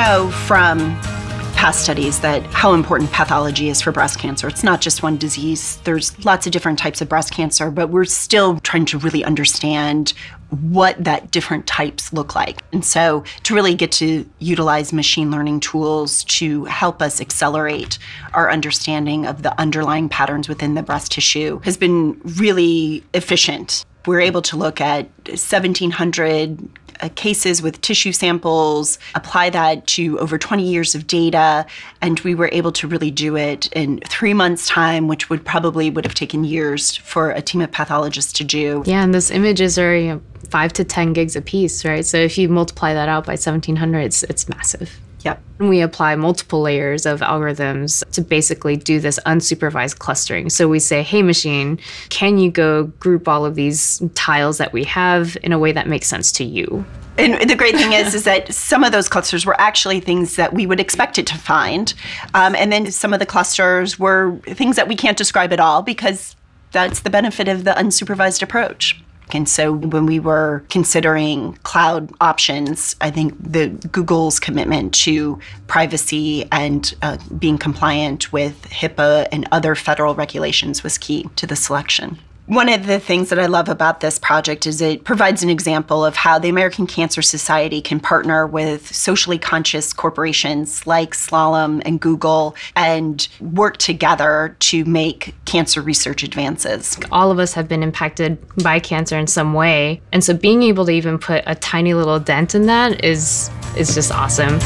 know from past studies that how important pathology is for breast cancer. It's not just one disease. There's lots of different types of breast cancer, but we're still trying to really understand what that different types look like. And so to really get to utilize machine learning tools to help us accelerate our understanding of the underlying patterns within the breast tissue has been really efficient. We're able to look at 1700 uh, Uh, cases with tissue samples, apply that to over 20 years of data, and we were able to really do it in three months' time, which would probably would have taken years for a team of pathologists to do. Yeah, and those images are you know, five to 10 gigs a piece, right? So if you multiply that out by 1700, it's, it's massive. Yep. We apply multiple layers of algorithms to basically do this unsupervised clustering. So we say, hey, machine, can you go group all of these tiles that we have in a way that makes sense to you? And the great thing is, is that some of those clusters were actually things that we would expect it to find, um, and then some of the clusters were things that we can't describe at all because that's the benefit of the unsupervised approach. And so when we were considering cloud options, I think the Google's commitment to privacy and uh, being compliant with HIPAA and other federal regulations was key to the selection. One of the things that I love about this project is it provides an example of how the American Cancer Society can partner with socially conscious corporations like Slalom and Google and work together to make cancer research advances. All of us have been impacted by cancer in some way. And so being able to even put a tiny little dent in that is is just awesome.